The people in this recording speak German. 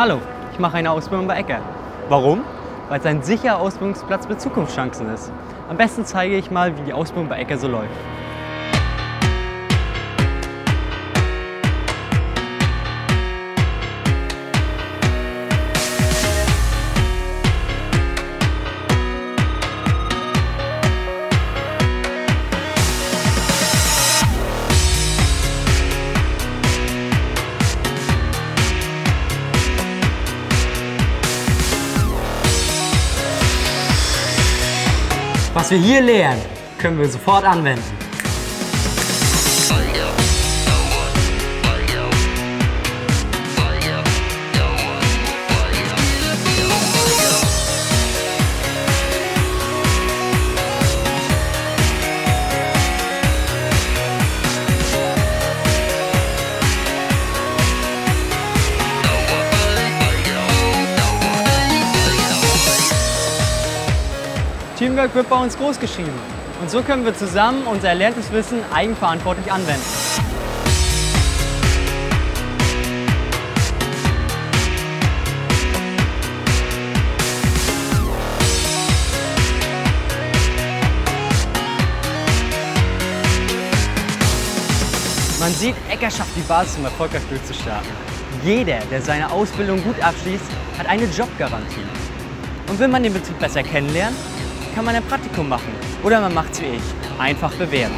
Hallo, ich mache eine Ausbildung bei Ecker. Warum? Weil es ein sicherer Ausbildungsplatz mit Zukunftschancen ist. Am besten zeige ich mal, wie die Ausbildung bei Ecker so läuft. Was wir hier lernen, können wir sofort anwenden. Teamwork wird bei uns großgeschrieben. Und so können wir zusammen unser erlerntes Wissen eigenverantwortlich anwenden. Man sieht, Ecker schafft die Basis, um erfolgreich durchzustarten. Jeder, der seine Ausbildung gut abschließt, hat eine Jobgarantie. Und will man den Betrieb besser kennenlernen, kann man ein Praktikum machen. Oder man macht es wie ich, einfach bewerben.